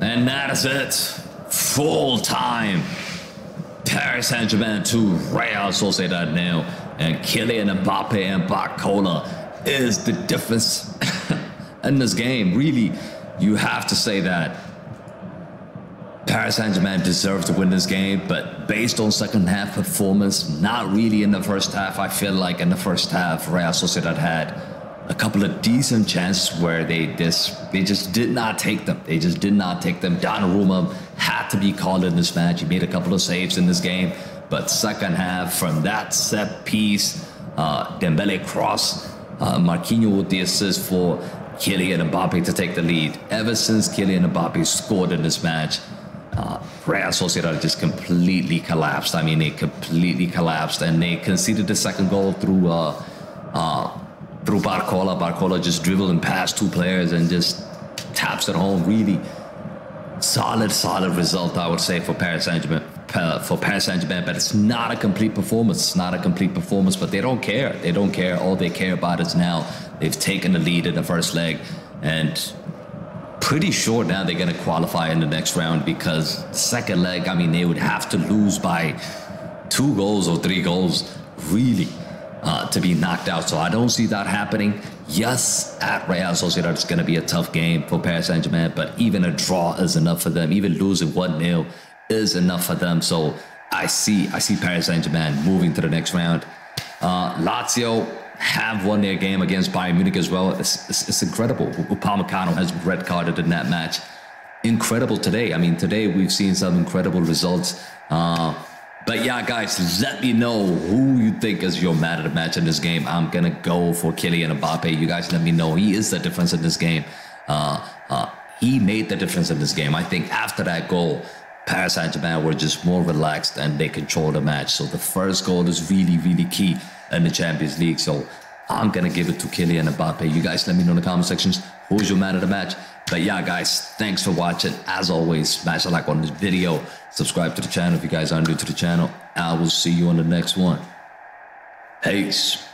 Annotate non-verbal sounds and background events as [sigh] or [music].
And that is it. Full time. Paris Saint Germain 2, Real Sociedad now. And Kylian Mbappe and Barcola is the difference [laughs] in this game. Really, you have to say that Paris Saint Germain deserved to win this game, but based on second half performance, not really in the first half. I feel like in the first half, Real Sociedad had a couple of decent chances where they just they just did not take them. They just did not take them. Donnarumma had to be called in this match. He made a couple of saves in this game, but second half from that set piece, uh, Dembele cross, uh, Marquinhos with the assist for Kylian Mbappe to take the lead. Ever since Kylian Mbappe scored in this match, uh, Real Sociedad just completely collapsed. I mean, they completely collapsed, and they conceded the second goal through uh, uh, through Barcola. Barcola just dribbled and passed two players and just taps it home. Really solid, solid result, I would say, for Paris Saint Germain. For Paris Saint Germain, but it's not a complete performance. It's not a complete performance, but they don't care. They don't care. All they care about is now they've taken the lead in the first leg, and pretty sure now they're going to qualify in the next round because second leg, I mean, they would have to lose by two goals or three goals, really, uh, to be knocked out. So I don't see that happening. Yes, at Real Sociedad, it's going to be a tough game for Paris Saint Germain, but even a draw is enough for them. Even losing 1 0 is enough for them. So I see, I see Paris Saint Germain moving to the next round. Uh, Lazio have won their game against Bayern Munich as well. It's, it's, it's incredible. Upamecano has red carded in that match. Incredible today. I mean, today we've seen some incredible results. Uh, but yeah, guys, let me know who you think is your man of the match in this game. I'm gonna go for Kylian Mbappe. You guys let me know. He is the difference in this game. Uh, uh, he made the difference in this game. I think after that goal, Paris Saint-Germain were just more relaxed and they controlled the match. So the first goal is really, really key in the Champions League. So I'm gonna give it to Kylian Mbappe. You guys let me know in the comment sections who's your man of the match. But yeah, guys, thanks for watching. As always, smash a like on this video. Subscribe to the channel if you guys are new to the channel. I will see you on the next one. Peace.